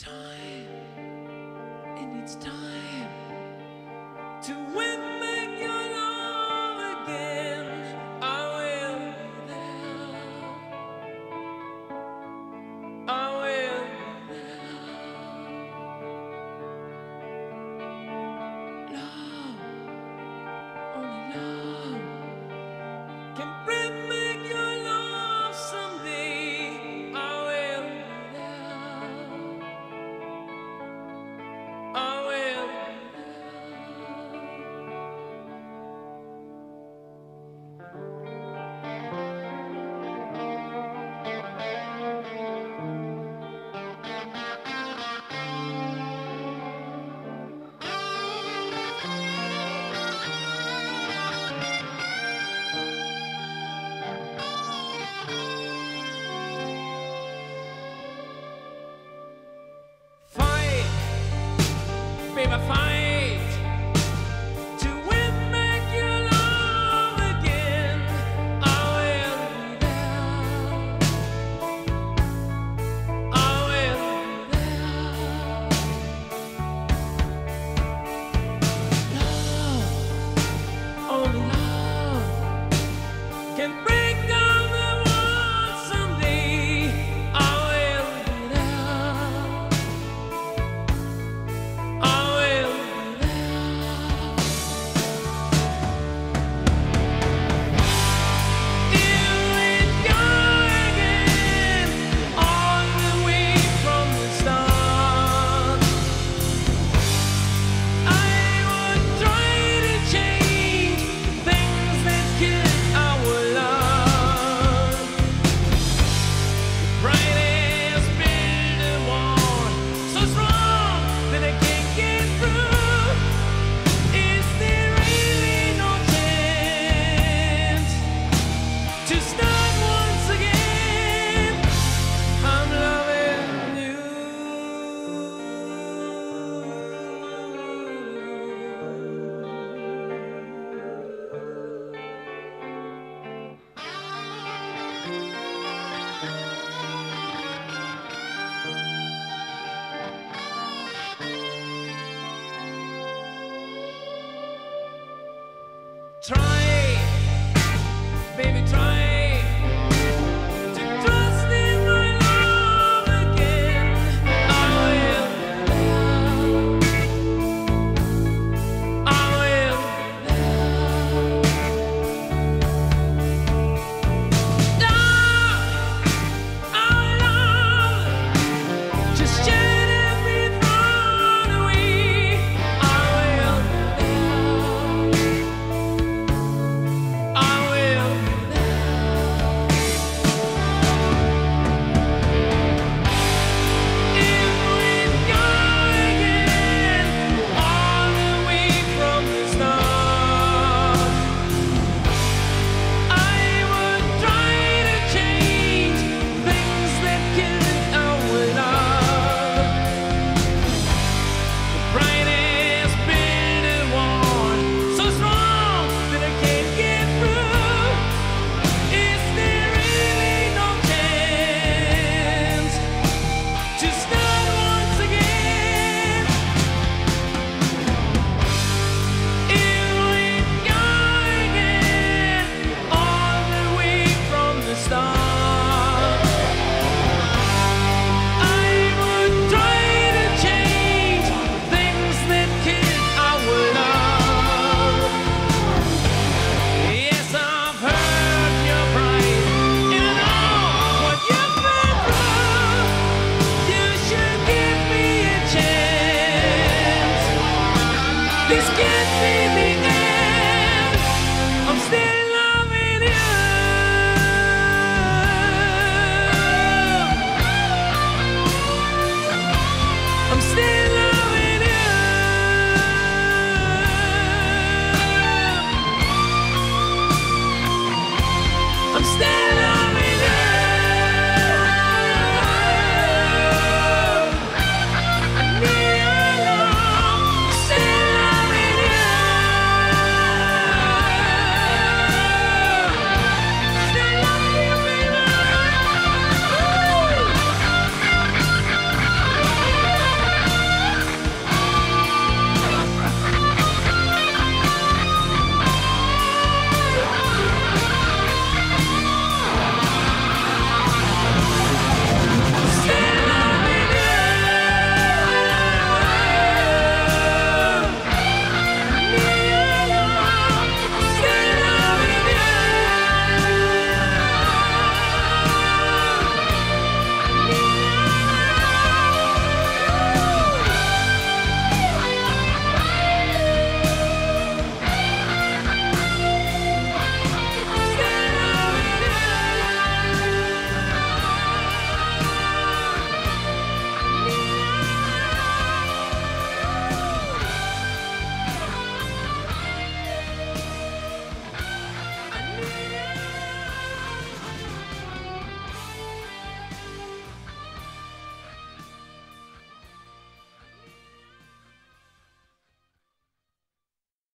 time, and it's time to win. I find with me.